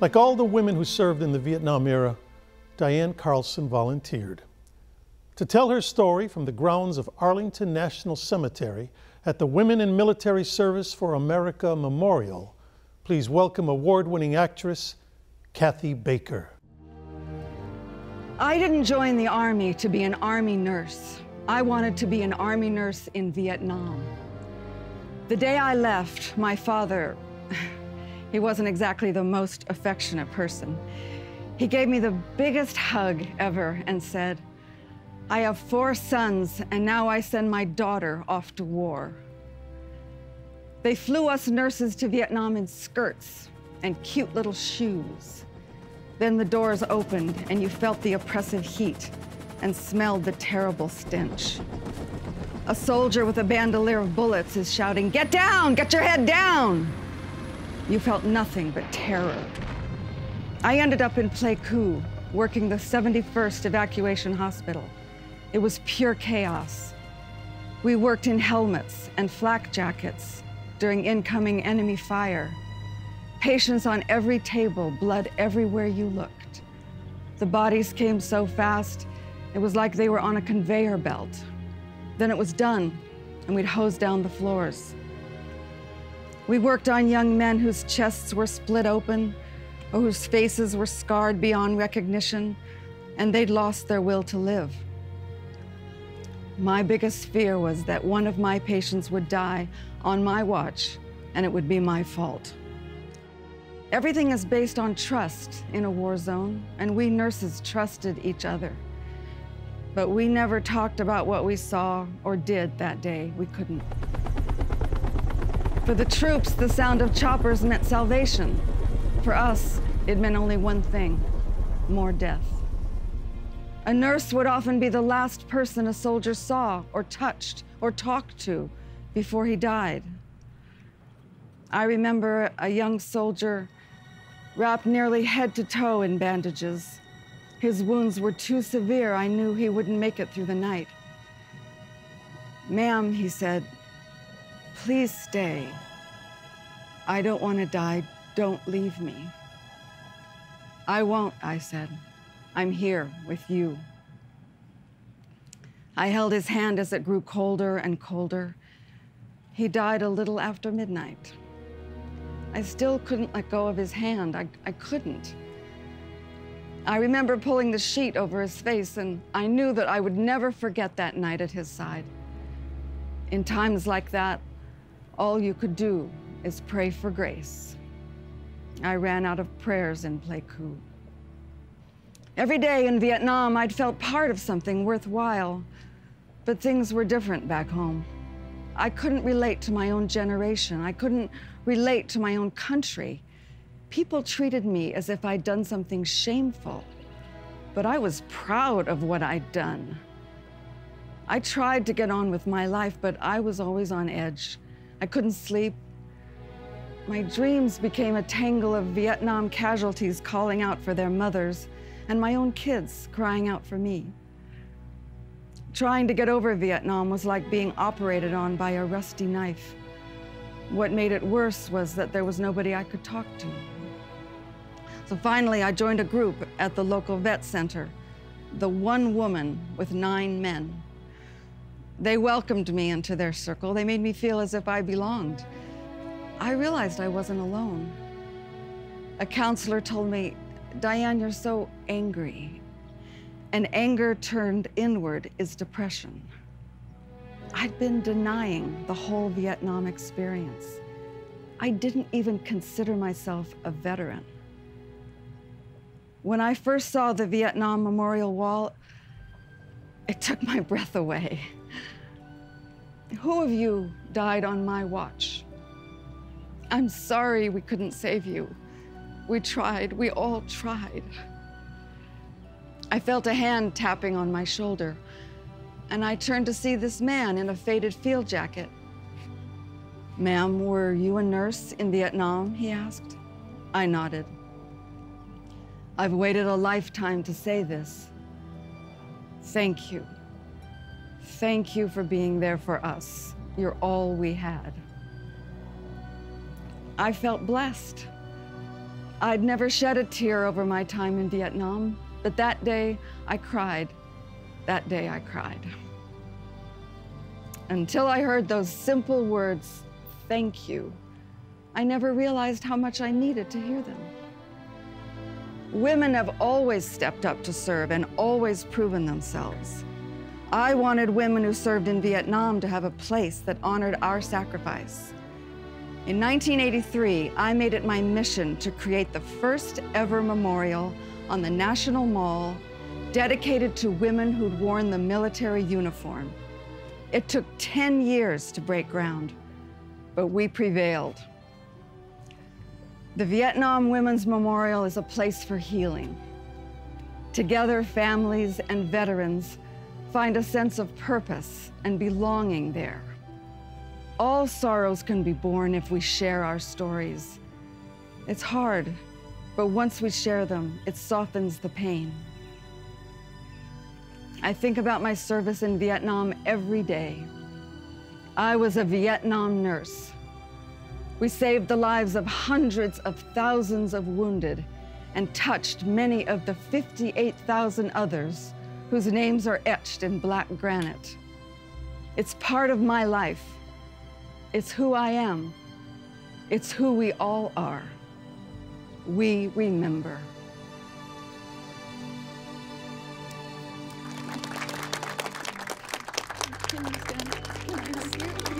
Like all the women who served in the Vietnam era, Diane Carlson volunteered. To tell her story from the grounds of Arlington National Cemetery at the Women in Military Service for America Memorial, please welcome award winning actress Kathy Baker. I didn't join the Army to be an Army nurse. I wanted to be an Army nurse in Vietnam. The day I left, my father, he wasn't exactly the most affectionate person. He gave me the biggest hug ever and said, I have four sons, and now I send my daughter off to war. They flew us nurses to Vietnam in skirts and cute little shoes. Then the doors opened, and you felt the oppressive heat and smelled the terrible stench. A soldier with a bandolier of bullets is shouting, Get down! Get your head down! You felt nothing but terror. I ended up in Pleiku, working the 71st Evacuation Hospital. It was pure chaos. We worked in helmets and flak jackets during incoming enemy fire. Patients on every table, blood everywhere you looked. The bodies came so fast, it was like they were on a conveyor belt. Then it was done, and we'd hose down the floors. We worked on young men whose chests were split open or whose faces were scarred beyond recognition, and they'd lost their will to live. My biggest fear was that one of my patients would die on my watch, and it would be my fault. Everything is based on trust in a war zone, and we nurses trusted each other. But we never talked about what we saw or did that day. We couldn't. For the troops, the sound of choppers meant salvation. For us, it meant only one thing more death. A nurse would often be the last person a soldier saw or touched or talked to before he died. I remember a young soldier wrapped nearly head to toe in bandages. His wounds were too severe. I knew he wouldn't make it through the night. Ma'am, he said, please stay. I don't want to die. Don't leave me. I won't, I said. I'm here with you. I held his hand as it grew colder and colder. He died a little after midnight. I still couldn't let go of his hand. I, I couldn't. I remember pulling the sheet over his face, and I knew that I would never forget that night at his side. In times like that, all you could do is pray for grace. I ran out of prayers in Pleiku. Every day in Vietnam, I'd felt part of something worthwhile, but things were different back home. I couldn't relate to my own generation. I couldn't relate to my own country. People treated me as if I'd done something shameful, but I was proud of what I'd done. I tried to get on with my life, but I was always on edge. I couldn't sleep. My dreams became a tangle of Vietnam casualties calling out for their mothers and my own kids crying out for me. Trying to get over Vietnam was like being operated on by a rusty knife. What made it worse was that there was nobody I could talk to. So finally, I joined a group at the local vet center, the one woman with nine men. They welcomed me into their circle. They made me feel as if I belonged. I realized I wasn't alone. A counselor told me Diane, you're so angry. And anger turned inward is depression. I'd been denying the whole Vietnam experience. I didn't even consider myself a veteran. When I first saw the Vietnam Memorial Wall, it took my breath away. Who of you died on my watch? I'm sorry we couldn't save you. We tried. We all tried. I felt a hand tapping on my shoulder, and I turned to see this man in a faded field jacket. Ma'am, were you a nurse in Vietnam? He asked. I nodded. I've waited a lifetime to say this. Thank you. Thank you for being there for us. You're all we had. I felt blessed. I'd never shed a tear over my time in Vietnam, but that day I cried. That day I cried. Until I heard those simple words, thank you, I never realized how much I needed to hear them. Women have always stepped up to serve and always proven themselves. I wanted women who served in Vietnam to have a place that honored our sacrifice. In 1983, I made it my mission to create the first ever memorial on the National Mall dedicated to women who'd worn the military uniform. It took 10 years to break ground, but we prevailed. The Vietnam Women's Memorial is a place for healing. Together, families and veterans find a sense of purpose and belonging there. All sorrows can be borne if we share our stories. It's hard, but once we share them, it softens the pain. I think about my service in Vietnam every day. I was a Vietnam nurse. We saved the lives of hundreds of thousands of wounded and touched many of the 58,000 others whose names are etched in black granite. It's part of my life. It's who I am. It's who we all are. We remember. Can you stand? Can I?